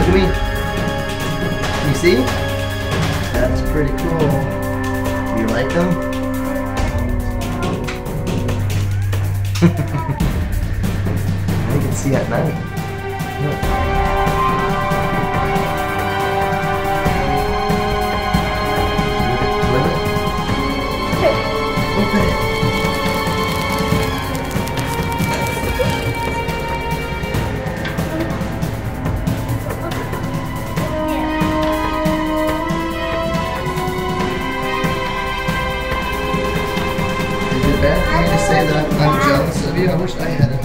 Look at me. You see? That's pretty cool. You like them? you can see at night. Look. Open. Open it. Eu and sei that I'm jealous of you. I wish